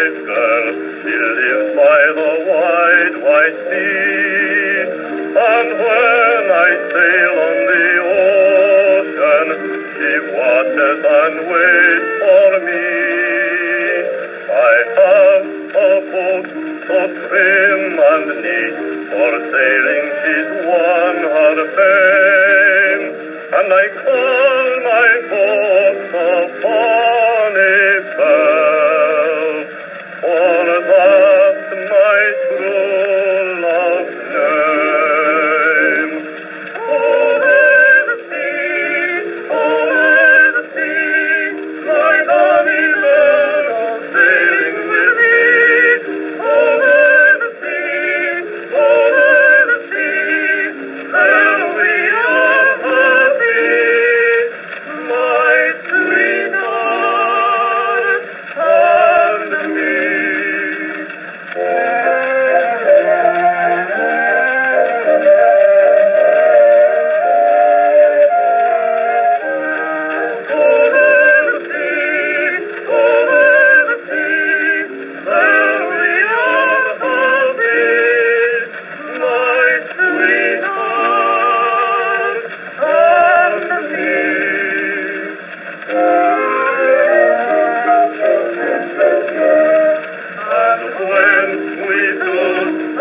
brave girl. She lives by the wide, wide sea. And when I sail on the ocean, she watches and waits for me. I have a boat so trim and neat, for sailing she's won her fame. And I call